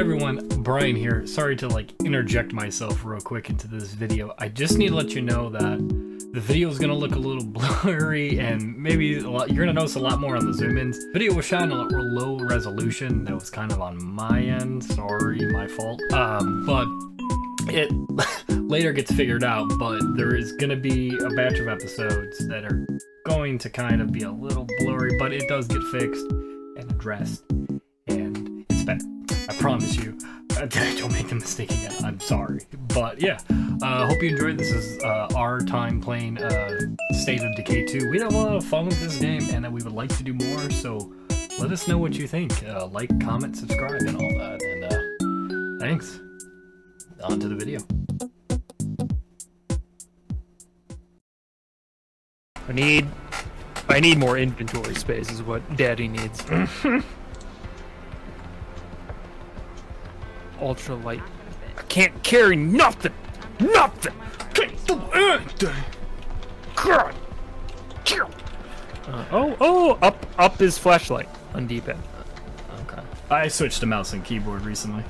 everyone, Brian here. Sorry to like interject myself real quick into this video. I just need to let you know that the video is gonna look a little blurry and maybe a lot, you're gonna notice a lot more on the zoom ins. Video was shot on a low resolution. That was kind of on my end. Sorry, my fault. Um, but it later gets figured out. But there is gonna be a batch of episodes that are going to kind of be a little blurry, but it does get fixed and addressed, promise you. Uh, Don't make the mistake again. I'm sorry, but yeah. Uh, hope you enjoyed. This is uh, our time playing uh, State of Decay 2. We had a lot of fun with this game, and that we would like to do more. So let us know what you think. Uh, like, comment, subscribe, and all that. And uh, thanks. On to the video. I need I need more inventory space is what daddy needs. Ultra light. I can't carry nothing! Nothing! Can't do anything! God! Uh, oh, oh, up, up is flashlight on D-pad. Okay. I switched to mouse and keyboard recently.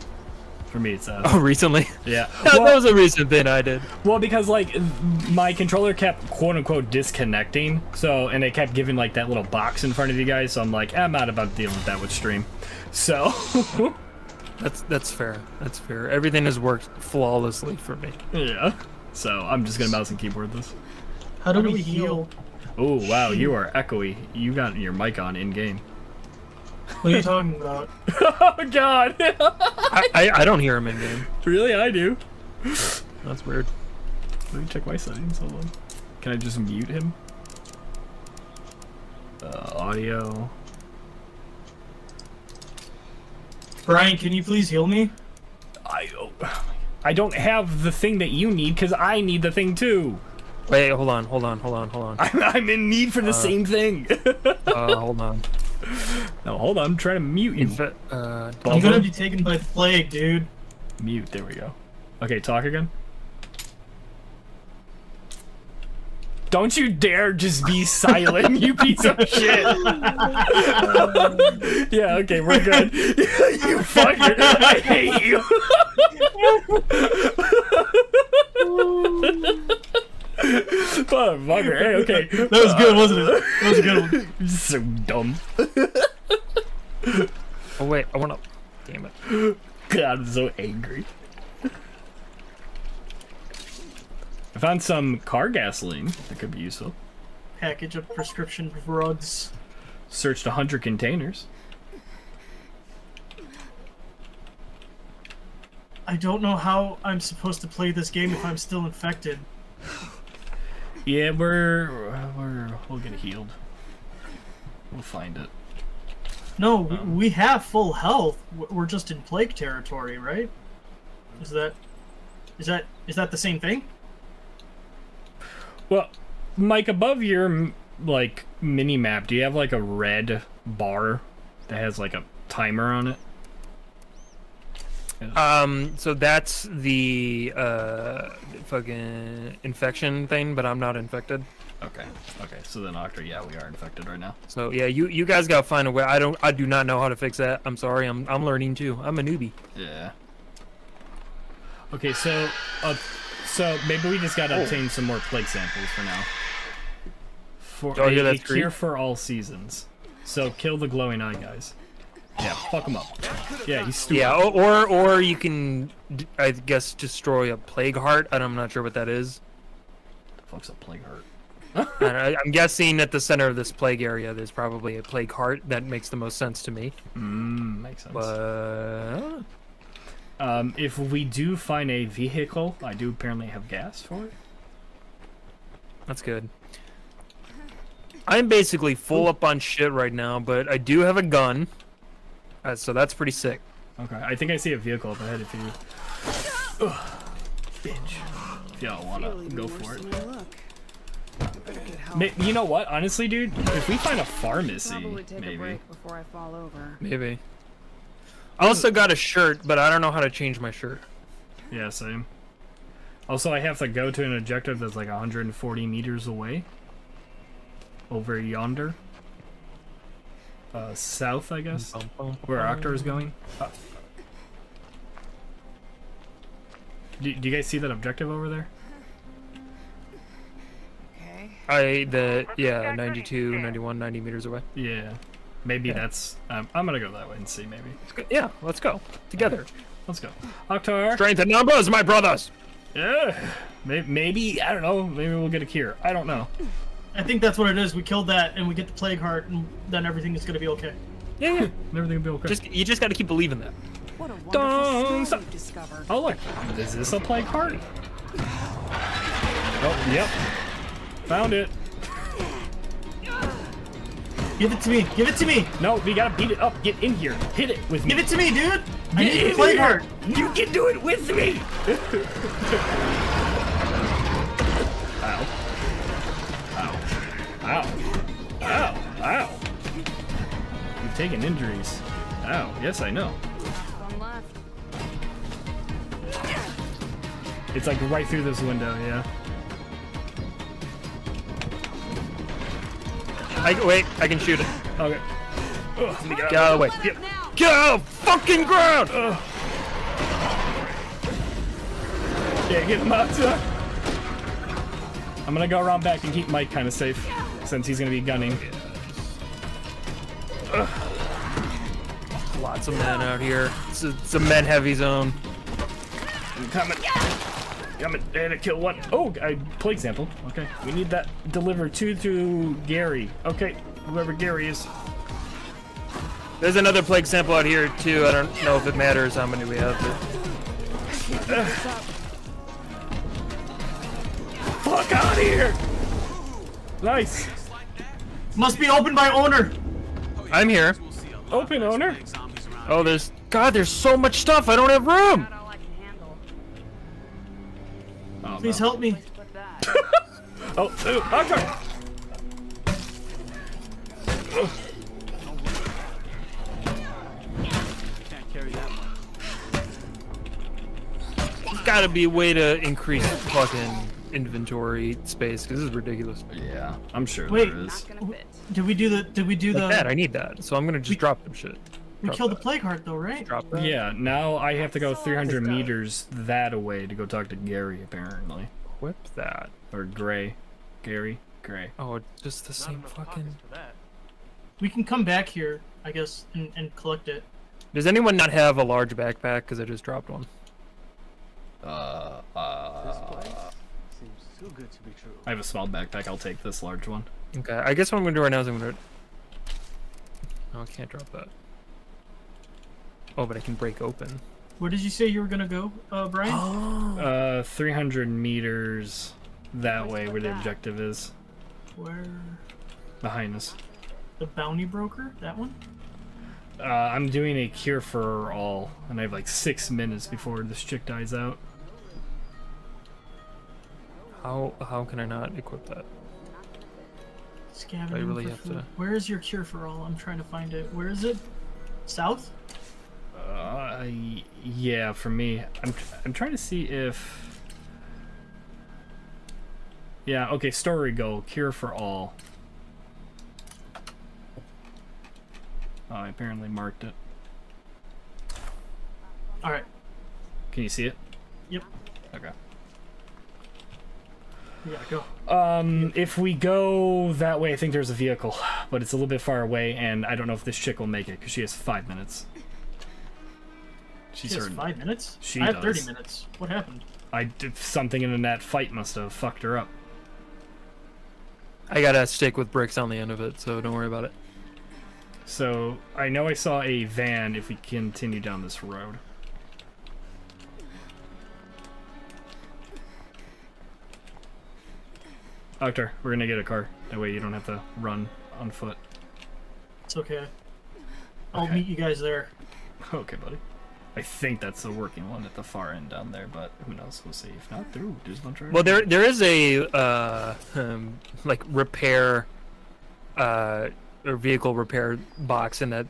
For me, it's uh. Oh, recently? Yeah. that, Well- that was a recent thing I did. Well, because like my controller kept quote unquote disconnecting, so and it kept giving like that little box in front of you guys. So I'm like, I'm not about dealing with that with stream. So That's that's fair. That's fair. Everything has worked flawlessly for me. yeah. So I'm just gonna mouse and keyboard this. How do we heal? Oh wow, you are echoey. You got your mic on in game. What are you talking about? oh god. I, I, I don't hear him in game. really, I do. That's weird. Let me check my settings. Hold on. Can I just mute him? Uh, audio. Brian, can you please heal me? I oh, I don't have the thing that you need because I need the thing too. Wait, hold on, hold on, hold on, hold on. I'm, I'm in need for the same thing. Uh, hold on. no, hold on. I'm trying to mute you. Infe- uh, Bubble? I'm gonna be taken by the plague, dude. Mute. There we go. Okay, talk again. Don't you dare just be silent, you piece of shit. yeah, okay, we're good. you fucker. I hate you. Motherfucker. Hey, okay. That was good, wasn't it? That was a good one. So dumb. oh wait, I wanna. Damn it. God, I'm so angry. I found some car gasoline that could be useful. Package of prescription drugs. Searched a 100 containers. I don't know how I'm supposed to play this game if I'm still infected. Yeah, we're, we're we'll get healed. We'll find it. No, w um, we have full health. We're just in plague territory, right? Is that is that is that the same thing? Well, Mike, above your like mini map, do you have like a red bar that has like a timer on it? Um, so that's the uh fucking infection thing, but I'm not infected. Okay. Okay. So then, Octa, yeah, we are infected right now. So yeah, you you guys gotta find a way. I don't. I do not know how to fix that. I'm sorry. I'm I'm learning too. I'm a newbie. Yeah. Okay, so uh, so maybe we just gotta oh. obtain some more plague samples for now. For Oh, a, yeah, a cure for all seasons. So kill the glowing eye guys. Yeah, fuck him up. Yeah, he's stupid. Yeah, or or you can, I guess, destroy a plague heart. I'm not sure what that is. What Fuck's a plague heart. I, I'm guessing at the center of this plague area, there's probably a plague heart. That makes the most sense to me. Mmm, makes sense. But Um, if we do find a vehicle, I do apparently have gas for it. that's good. I'm basically full up on shit right now, but I do have a gun, uh, so that's pretty sick. Okay, I think I see a vehicle up ahead if you. Ugh, bitch. If y'all wanna go for it. Ma- You know what? Honestly, dude, if we find a pharmacy, Probably take a break before I fall over. Maybe. I also got a shirt, but I don't know how to change my shirt. Yeah, same. Also, I have to go to an objective that's like 140 meters away. Over yonder. Uh, south, I guess. Where Octar is going. Uh, Do, do you guys see that objective over there? Okay. I the yeah 92, 91, 90 meters away. Yeah. Maybe Yeah. that's. Um, I'm gonna go that way and see. Maybe. Let's go. Yeah, let's go together. Let's go. Octar. Strength in numbers, my brothers. Yeah. Maybe, maybe I don't know. Maybe we'll get a cure. I don't know. I think that's what it is. We killed that, and we get the plague heart, and then everything is gonna be okay. Yeah, yeah. Everything will be okay. just you just got to keep believing that. What a wonderful Don't story you've discovered. Oh look, is this a plague heart? Oh, yep. Found it. Give it to me. Give it to me. No, we gotta beat it up. Get in here. Hit it with me. Give it to me, dude. I Get need the play here. You can do it with me. Ow. Ow. Ow. Ow. Ow. You've taken injuries. Ow. Yes, I know. It's like right through this window, yeah. I wait. I can shoot it. Okay. Get out of the way. Get, get out of the fucking ground. Yeah, get him out. I'm gonna go around back and keep Mike kind of safe, since he's gonna be gunning. Lots of men out here. It's a, it's a men heavy zone. I'm coming. Coming. gonna kill one. Oh, I plague sample. Okay. We need that delivered to to Gary. Okay. Whoever Gary is. There's another plague sample out here too. I don't know if it matters how many we have. But... Fuck out of here! Nice. Must be opened by owner. I'm here. Open owner. Oh, there's God. There's so much stuff. I don't have room. Not all I can handle. Oh, Please no. help me. Put that. Oh, ooh, Octar. There's got to be a way to increase fucking inventory space because this is ridiculous. Yeah, I'm sure Wait. there is. Not gonna fit. Did we do the? Did we do Like that. I need that. So I'm gonna just We- drop them shit. We Drop killed the that. plague heart though, right? Drop that. Yeah, now I have to go 300 meters that away to go talk to Gary, apparently. Whip that. Or Gray. Gary? Gray. Oh, just the same fucking. We can come back here, I guess, and, and collect it. Does anyone not have a large backpack? Because I just dropped one. Uh, uh, This place Seems too good to be true. I have a small backpack. I'll take this large one. Okay, I guess what I'm gonna do right now is I'm gonna. Oh, I can't drop that. Oh, but I can break open. Where did you say you were gonna go, uh, Brian? Uh, 300 meters that way where the objective is. Where? Behind us. The bounty broker? That one? Uh, I'm doing a cure for all, and I have like six minutes before this chick dies out. How how can I not equip that? Scavenging really for have food. to- Where is your cure for all? I'm trying to find it. Where is it? South? Uh, yeah, for me, I'm I'm trying to see if. Yeah. Okay. Story goal. Cure for all. Oh, I apparently marked it. All right. Can you see it? Yep. Okay. Gotta go. Um, if we go that way, I think there's a vehicle, but it's a little bit far away, and I don't know if this chick will make it because she has five minutes. She She's has heard. five minutes. She I have does. thirty minutes. What happened? I did something in that fight must have fucked her up. I got a stick with bricks on the end of it, so don't worry about it. So I know I saw a van. If we continue down this road. Octar, we're gonna get a car. That way you don't have to run on foot. It's okay. I'll Okay. meet you guys there. Okay, buddy. I think that's the working one at the far end down there, but who knows? We'll see. If not, through. Don't try. Well, there there is a uh, um, like repair, uh, or vehicle repair box in that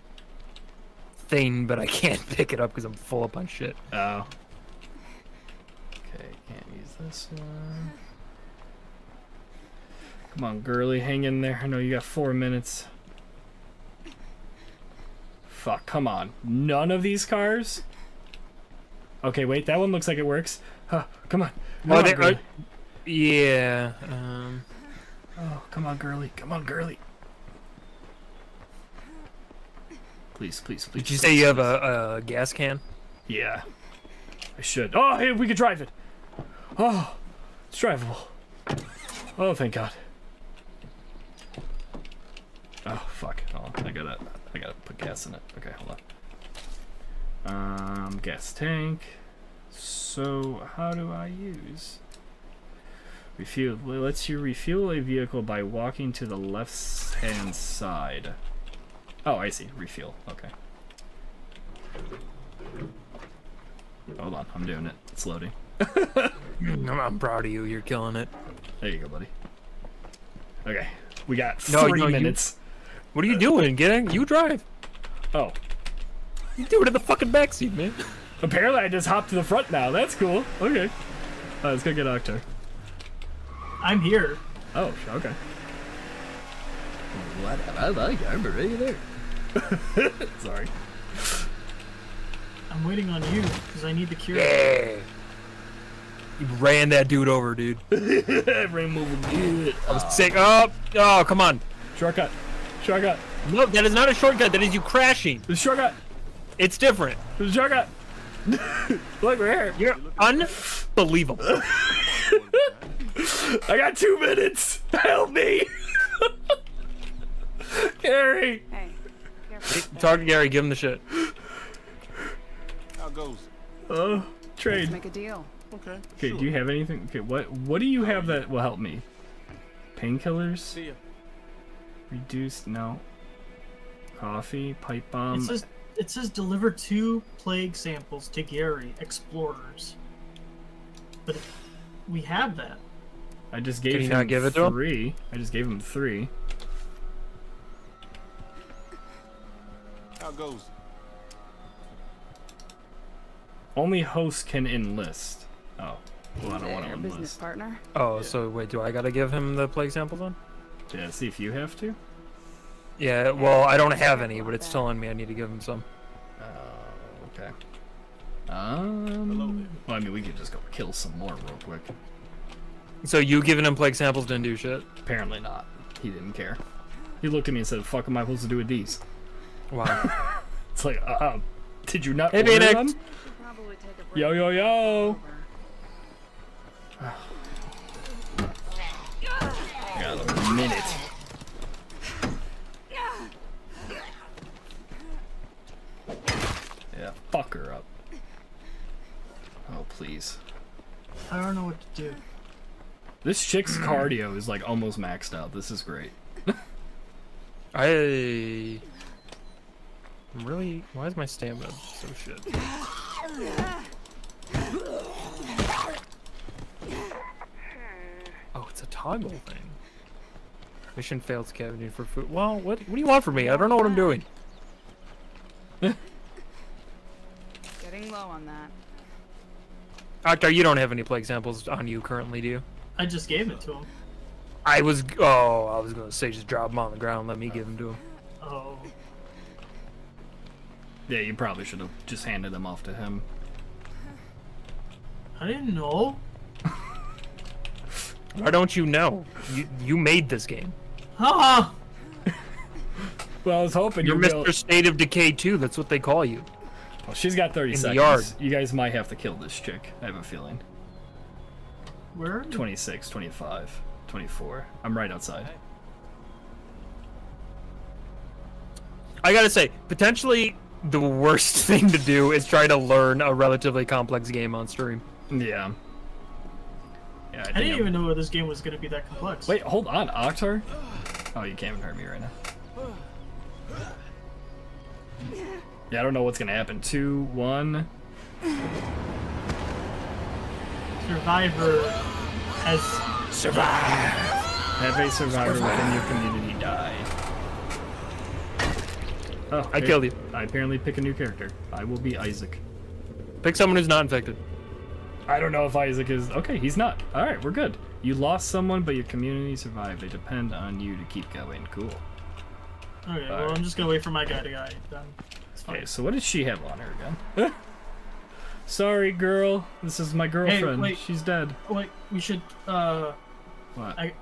thing, but I can't pick it up because I'm full up on shit. Oh. Okay, can't use this one. Come on, girly, hang in there. I know you got four minutes. Fuck, come on. None of these cars? Okay, wait, that one looks like it works. Huh, come on. Come Oh, on, they- girly. are- yeah. Um, Oh, come on, girly. Come on, girly. Please, please, please. did you say you have a, a gas can? Yeah. I should. Oh, hey, we could drive it. Oh, it's drivable. Oh, thank God. Oh, fuck. Hold on. I gotta, I gotta put gas in it. Okay, hold on. Um, gas tank. So, how do I use? Refuel. Well, lets you refuel a vehicle by walking to the left hand side. Oh, I see. Refuel. Okay. Hold on, I'm doing it. It's loading. I'm, proud of you. You're killing it. There you go, buddy. Okay, we got three no, you- minutes. What are you doing? Get in. You drive. Oh, You do it in the fucking backseat, man. apparently I just hopped to the front now. That's cool. Okay. Uh, let's go get Octar. I'm here. Oh, sh- okay. Whatever, I'm already there. Sorry. I'm waiting on you because I need the cure. Yeah. You ran that dude over, dude. Remove it. I was sick. Oh, oh, come on. Shortcut. Shortcut. No, that is not a shortcut. That is you crashing. The shortcut. It's different. The shortcut. Look, we're here. You're unbelievable. I got two minutes. Help me. Gary. Hey, careful. Talk to Gary. Give him the shit. How goes? Oh, trade. Let's trade. make a deal. Okay. Okay, sure. do you have anything? Okay, what what do you have that will help me? Painkillers? See ya. Reduced? No. Coffee? Pipe It bomb? says it says deliver two plague samples to Gary explorers. But we have that. I just gave Can him not give it to him? three. I just gave him three. How goes? Only hosts can enlist. Oh, well I don't want There, to business enlist. partner. Oh, so wait, do I gotta give him the plague sample then? Yeah, see if you have to. Yeah, well, I don't have any, but it's telling me I need to give him some. Oh, okay. Um. Well, I mean, we could just go kill some more real quick. So you giving him plague samples didn't do shit? Apparently not. He didn't care. He looked at me and said, "Fuck am I supposed to do with these?" Wow. It's like, uh, did you not Hey, order Phoenix. them? Should probably take a break. Yo, yo, yo! Yeah, fuck her up. Oh, please. I don't know what to do. This chick's cardio is like almost maxed out. This is great. I. I'm really. Why is my stamina so shit? Oh, it's a toggle thing. Mission failed scavenging for food. Well, what what do you want from me? I don't know what I'm doing. Getting on that. Octar, you don't have any plague samples on you currently, do you? I just gave it to him. I was. Oh, I was gonna say just drop them on the ground. Let me give them to him. Oh, Yeah, you probably should have just handed them off to him. I didn't know. Why don't you know? You you made this game. Ah, Well, I was hoping You're you'd be able- Mr. State of Decay 2. That's what they call you. Well, she's got 30 in the seconds. yard. You guys might have to kill this chick. I have a feeling. where? are 26, 25, 24. I'm right outside. I gotta say, potentially the worst thing to do is try to learn a relatively complex game on stream. Yeah. Yeah, I, I didn't I'm- even know this game was gonna be that complex. Wait, hold on, Octar? Oh, you can't even hurt me right now. Yeah, I don't know what's gonna happen. Two, one. Survivor has survived. Have a survivor within your community die. Oh, I killed you. I apparently pick a new character. I will be Isaac. Pick someone who's not infected. I don't know if Isaac is. Okay, he's not. All right, we're good. You lost someone, but your community survived. They depend on you to keep going. Cool. Okay, well, Alright. I'm just gonna wait for my guy to die. Then it's fine. Okay, so what did she have on her again? Sorry, girl. This is my girlfriend. wait. She's dead. Wait, we should. Uh, What? I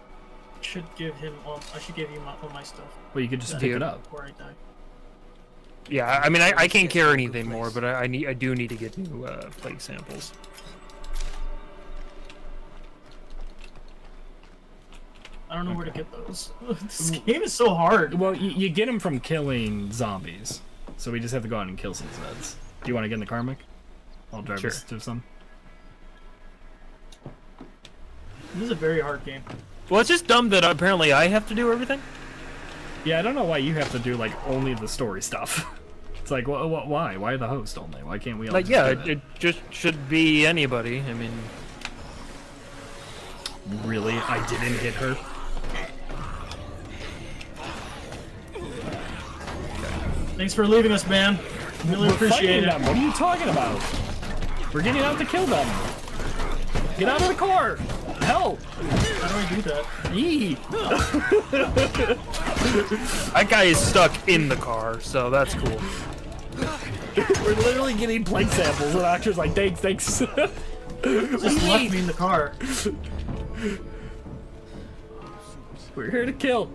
should give him. All, I should give you my, all my stuff well, you could just Yeah. pick it up. before I die. Yeah, I mean, I, I can't carry anything more, but I, I need, I do need to get new uh, plague samples. I don't know where to get those. this game is so hard. Well, you, you get them from killing zombies. So we just have to go out and kill some Zeds. Do you want to get in the Karmic? I'll drive Sure. us to some. This is a very hard game. Well, it's just dumb that apparently I have to do everything. Yeah, I don't know why you have to do like only the story stuff. It's like, wh- wh- why? Why the host only? Why can't we all Like, just yeah, it, it just should be anybody. I mean, Really? I didn't hit her. Thanks for leaving us, man. Really We're appreciate it. them. What are you talking about? We're getting out to kill them. Get out of the car. Help. How do I do that? Yee. that guy is stuck in the car, so that's cool. We're literally getting plague samples, and Octar's like, thanks, thanks. Just left me in the car. We're here to kill.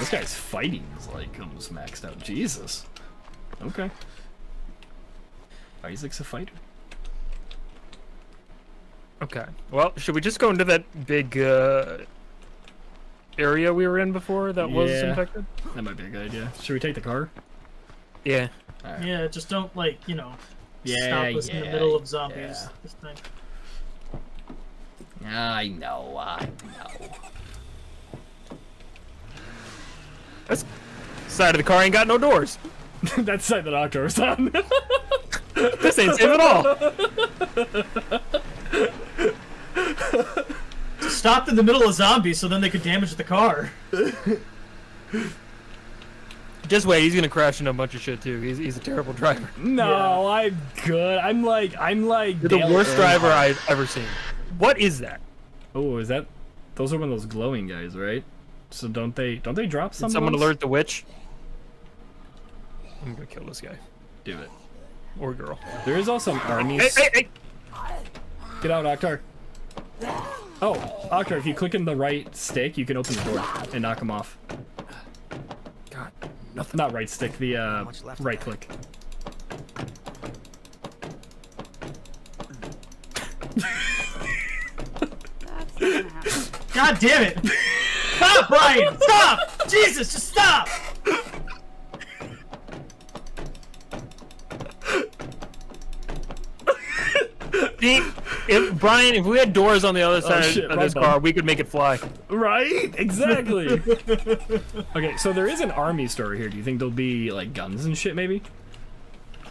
This guy's fighting is like almost maxed out. Jesus. Okay. Isaac's a fighter. Okay. Well, should we just go into that big uh, area we were in before that was infected? That might be a good idea. Should we take the car? Yeah. Alright. Yeah, just don't like you know Yeah, stop us in the yeah, middle of zombies yeah. this time. I know, I know. That's side of the car ain't got no doors. That's the side the doctor was on. This ain't safe at all. Stopped in the middle of zombies so then they could damage the car. Just wait, he's gonna crash into a bunch of shit too. He's, he's a terrible driver. no, I'm good. I'm like, I'm like. You're the worst driver I've ever seen. What is that? Oh, is that? Those are one of those glowing guys, right? So don't they? Don't they drop Did some? someone ones? alert the witch? I'm gonna kill this guy Do it. or girl. There is also an armies. Hey, hey, hey! Get out, Octar. Oh, Octar, if you click in the right stick, you can open the door and knock him off. God, nothing. Not right stick, the uh, left right click. That's not gonna happen. God damn it! Stop, Brian! Stop! Jesus, just stop! See, if Brian, if we had doors on the other oh, side Oh, shit, of this bad. car, we could make it fly. Right? Exactly. okay, so there is an army store here. Do you think there'll be like guns and shit, maybe?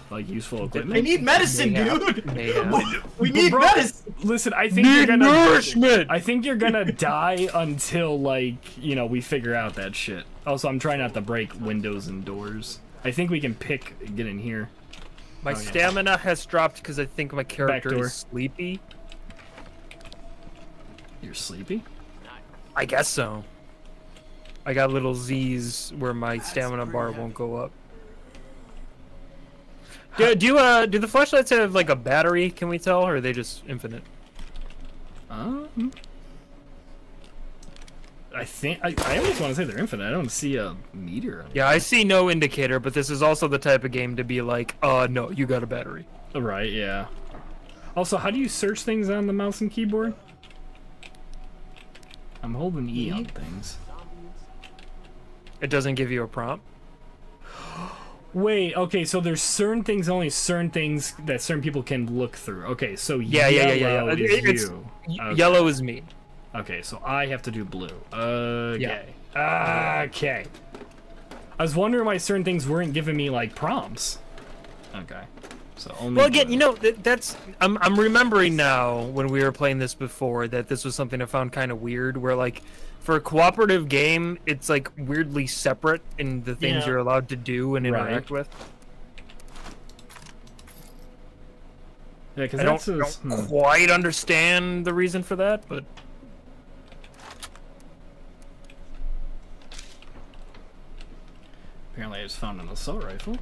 Like useful equipment. I need medicine, May dude! may have. We need bro, medicine! Listen, I think you're gonna. nourishment. I think you're gonna die until like you know we figure out that shit. Also, I'm trying not to break windows and doors. I think we can pick get in here. My oh, Okay. stamina has dropped because I think my character is sleepy. You're sleepy. I guess so. I got little Z's where my stamina bar won't go up. Do, do you uh do the flashlights have like a battery? Can we tell, or are they just infinite? Um, I think I, I almost want to say they're infinite. I don't see a meter. on Yeah, I see no indicator, but this is also the type of game to be like, uh, no, you got a battery. it. Right. Yeah. Also, how do you search things on the mouse and keyboard? I'm holding E on things. It doesn't give you a prompt. Wait, okay, so there's certain things, only certain things that certain people can look through. Okay, so Yeah, yeah, yeah, yeah, yellow yeah. is It- it's- you. Okay. Yellow is me. Okay, so I have to do blue. Okay. Okay. I was wondering why certain things weren't giving me like prompts. Okay. So only Well, again, blue. you know, that, that's I'm I'm remembering now when we were playing this before that this was something I found kind of weird. Where like, for a cooperative game, it's like weirdly separate in the things Yeah. you're allowed to do and Right. interact with. Yeah, because I don't, that's don't hmm. quite understand the reason for that, but apparently I just found an assault rifle.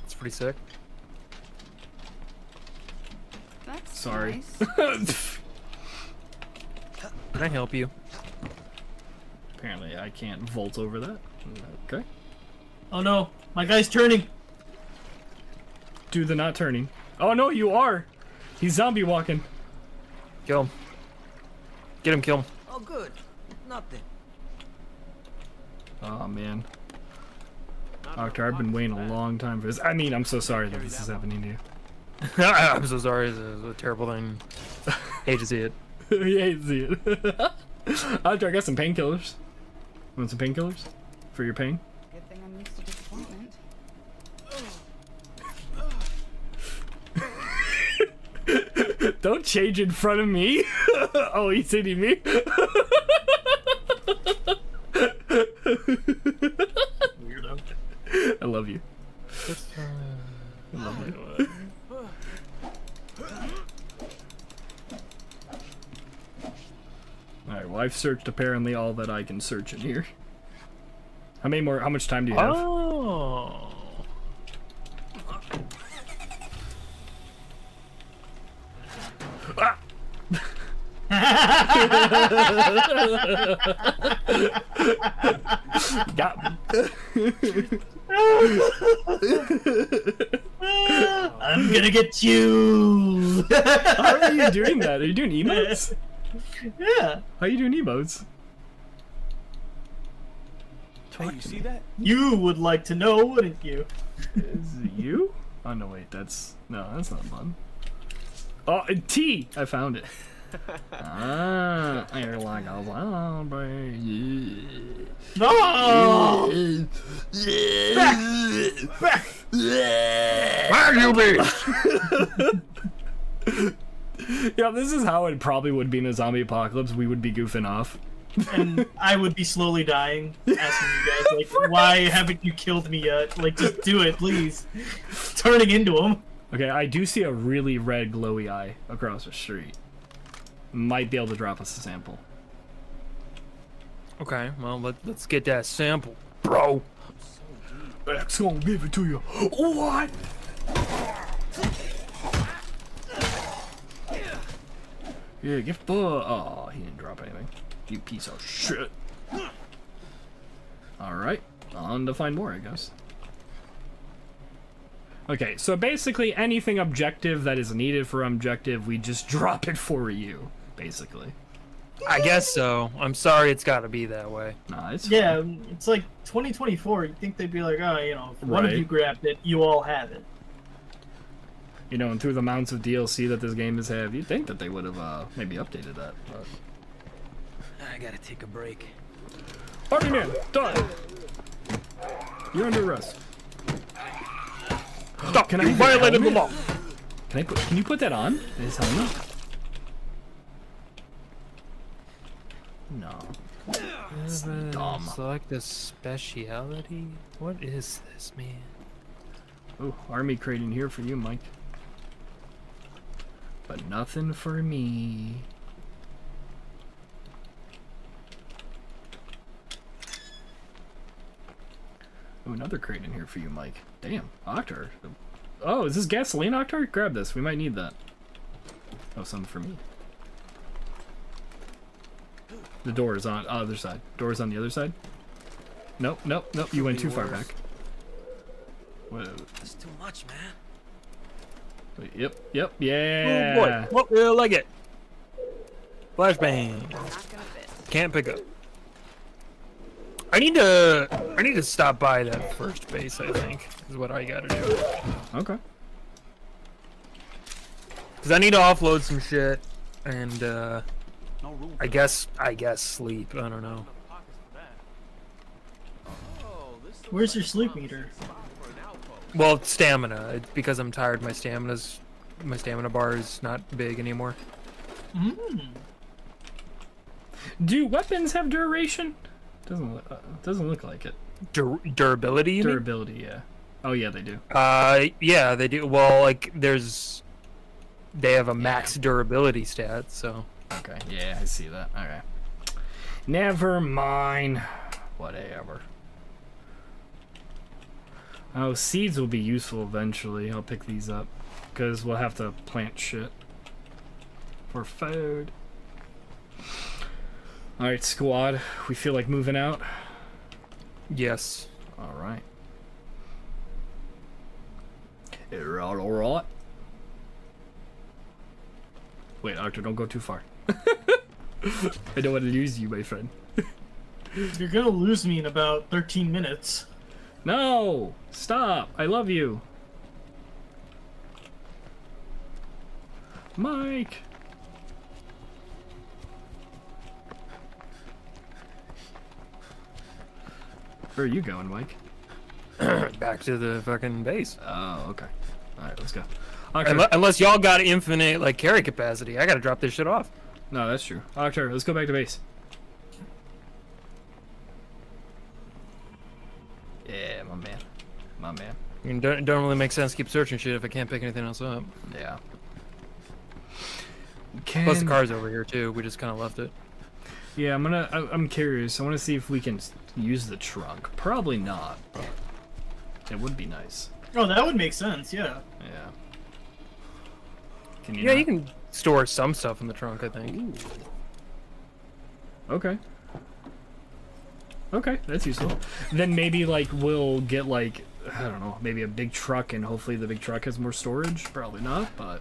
That's pretty sick. That's Sorry. nice. Can I help you? Apparently, I can't vault over that. Okay. Oh no, my guy's turning. Do the not turning. Oh no, you are. He's zombie walking. Kill him. Get him, kill him. Oh, good. Nothing. Oh man. Doctor, I've been waiting a long time for this. I mean, I'm so sorry that this is happening to you. I'm so sorry. It's a, it's a terrible thing. Hate to see it. yeah, you see it. Doctor, I got some painkillers. Want some painkillers for your pain? Good thing I'm used to disappointment. Don't change in front of me. oh, he's hitting me. Weirdo. I love you. Uh, I love you. Alright, well I've searched apparently all that I can search in here. How many more how much time do you have? Oh. Got me. I'm gonna get you. How are you doing that? Are you doing emotes? yeah, How you doing emotes? Hey, you see that? you would like to know, wouldn't you? Is it you? Oh no, wait, that's no, that's not fun. Oh, uh, T! I found it. ah, you're like a zombie. No. Back! Back! Where you be? Yeah, this is how it probably would be in a zombie apocalypse. We would be goofing off. and I would be slowly dying, asking you guys like, why haven't you killed me yet? Like, just do it, please. Turning into him. Okay, I do see a really red glowy eye across the street. Might be able to drop us a sample. Okay, well let, let's get that sample, bro. X gonna give it to you. What? Yeah, give the. Oh, he didn't drop anything. You piece of shit. Alright, on to find more, I guess. Okay, so basically anything objective that is needed for objective, we just drop it for you, basically. I guess so. I'm sorry it's got to be that way. Nah, it's Yeah, it's like 2024. You'd think they'd be like, oh, you know, if one of you grabbed it, you all have it. You know, and through the amounts of DLC that this game has had, you'd think that they would have uh, maybe updated that. But... I gotta take a break. Party man, done. You're under arrest. Stop! Can I you have your violated the law. Can I put? Can you put that on? His helmet? No. dumb. Select a speciality. What is this, man? Oh, army crate in here for you, Mike. But nothing for me. Oh, another crate in here for you, Mike. Damn, Octar. Oh, is this gasoline, Octar? Grab this. We might need that. Oh, something for me. The door is on other side. Door's on the other side. Nope, nope, nope. You went too far back. Whoa. That's too much, man. Wait, Yep, yep, Oh yeah. boy, what will I get? Flashbang. Not gonna. Can't pick up. I need to. I need to stop by that first base. I think is what I gotta do. Okay. Cause I need to offload some shit, and uh, I guess I guess sleep. I don't know. pockets for that. Oh, this looks Where's your sleep meter? spot for an outpost. Well, stamina. It's because I'm tired. My stamina's my stamina bar is not big anymore. Mm. Do weapons have duration? Doesn't look, uh, doesn't look like it. Dur- durability. You mean? Durability, yeah. Oh yeah, they do. Uh, yeah, they do. Well, like there's, they have a max durability stat. So Okay, yeah, I see that. Okay. Never mind. Whatever. Oh, seeds will be useful eventually. I'll pick these up. Because we'll have to plant shit. For food. Alright, squad. We feel like moving out? Yes. Alright. Alright, alright. Wait, Arthur, don't go too far. I don't want to lose you, my friend. You're gonna lose me in about 13 minutes. No! Stop! I love you! Mike! Where are you going, Mike? Back to the fucking base. Oh, okay. Alright, let's go. Octar, Unless y'all got infinite like carry capacity, I gotta drop this shit off. no, that's true. Octar, let's go back to base. Yeah, my man. My man. I mean, don't, don't really make sense to keep searching shit if I can't pick anything else up. Yeah. Plus the car's over here too. We just kind of left it. Yeah, I'm gonna. I, I'm curious. I want to see if we can use the trunk. Probably not, but it would be nice. Oh, that would make sense, yeah. Yeah. Can you? Yeah, not? you can store some stuff in the trunk. I think. Okay. Okay, that's useful. Then maybe like we'll get like I don't know, maybe a big truck, and hopefully the big truck has more storage. Probably not, but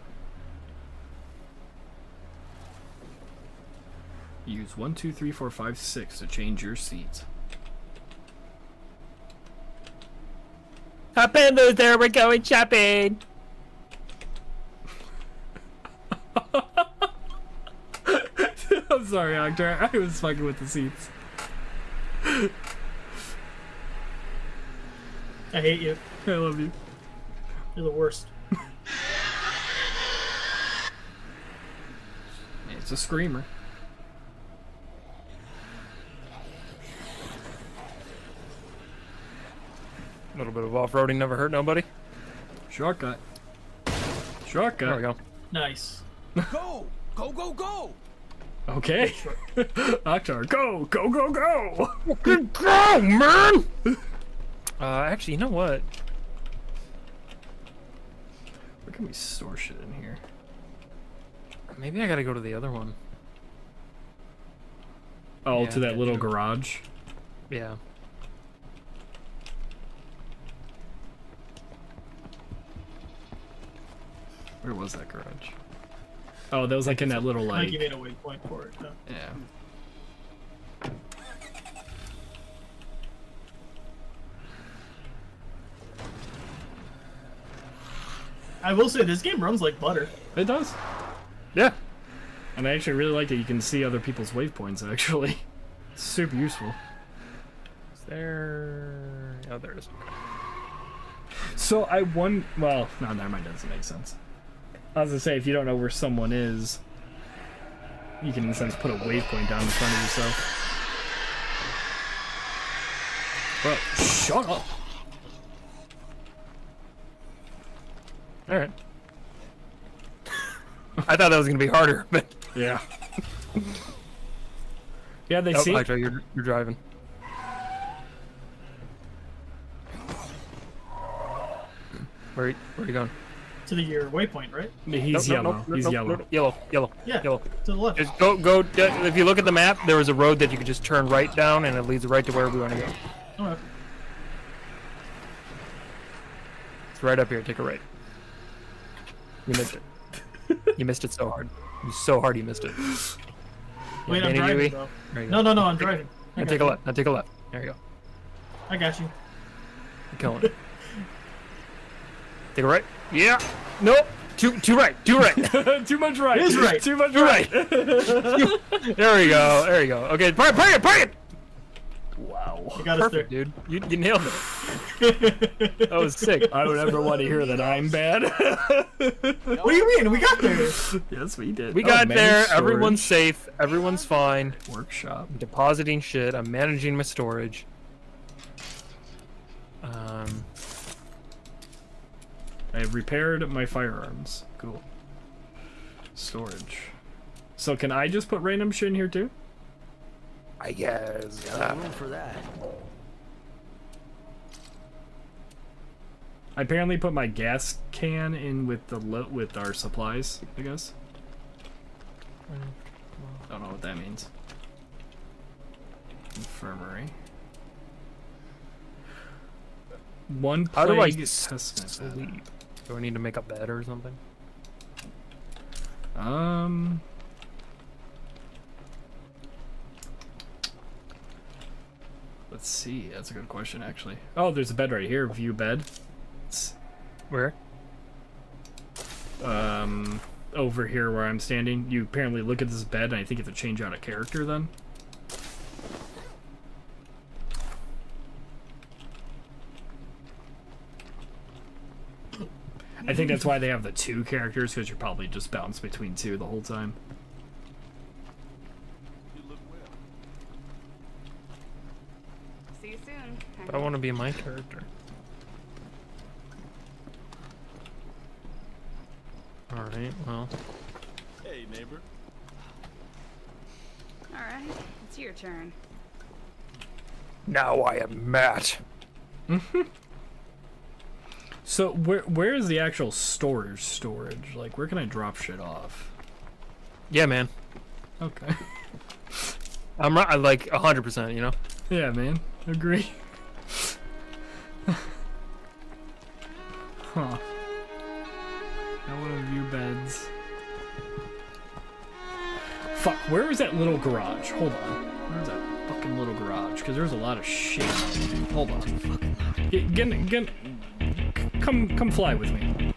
use one, two, three, four, five, six to change your seats. Hop in, loser. We're going shopping. I'm sorry, Octar. I was fucking with the seats. I hate you. I love you. You're the worst. It's a screamer. A little bit of off-roading never hurt nobody. Shortcut. Shortcut. There we go. Nice. Go! Go, go, go! Okay. Octar, go, go, go, go. Good go, man. Uh, actually, you know what? Where can we store shit in here? Maybe I gotta go to the other one. Oh, Yeah, to that little true. garage. Yeah. Where was that garage? Oh, that was like in that little I like. think you made a waypoint for it. though. Yeah. I will say this game runs like butter. It does. Yeah. And I actually really like that you can see other people's waypoints. Actually, it's super useful. Is there? Oh, there it is. So I won. Well, no, never mind. Doesn't make sense. I was gonna say if you don't know where someone is, you can in a sense put a wave waypoint down in front of yourself. Bro, shut up. All right. I thought that was gonna be harder, but Yeah. yeah, they oh, see. actually, you're you're driving. Where are you, where are you going? To the your waypoint, right? He's Nope, yellow. nope, nope, He's nope, yellow. nope, yellow, yellow, Yeah. yellow. To the left. Just go, go. uh, If you look at the map, there was a road that you could just turn right down, and it leads right to where we want to go. Okay. It's right up here. Take a right. You missed it. you missed it so hard. You so hard you missed it. Wait, I'm Danny driving Dewey. though. There you go. No, no, no, I'm driving. I Now got take a you. left. Now take a left. There you go. I got you. You're killing it. take a right. Yeah. Nope. Two, two right. Two right. Too much right. It is right. Too much Two right. right. there we go. There you go. Okay. Park, park it. Park it. Wow. I got us Perfect, dude. You, you nailed it. There. That was sick. I don't ever want to hear that I'm bad. what do you mean? We got there. yes, we did. We Oh, got there. storage. Everyone's safe. Everyone's fine. workshop. I'm depositing shit. I'm managing my storage. Um, I have repaired my firearms. Cool. Storage. So can I just put random shit in here too? I guess. Got room for that. I apparently put my gas can in with the lo- with our supplies. I guess. I don't know what that means. Infirmary. One How do I plague s- sleep? Do I need to make a bed or something? Um. Let's see. That's a good question, actually. Oh, there's a bed right here. View bed. It's, Where? um, over here where I'm standing. You apparently look at this bed, and I think it's a change out of character then. I think that's why they have the two characters, because you're probably just bounced between two the whole time. You look well. See you soon. I want to be my character. Alright, well. Hey, neighbor. All right, it's your turn. Now I am Matt. So where where is the actual storage storage? Like where can I drop shit off? Yeah, man. Okay. I'm right. I like 100%, you know? yeah, man. Agree. huh. Where was that little garage? Hold on. Where's that fucking little garage? Because there's a lot of shit. Hold on. Get, get, get, come, come fly with me.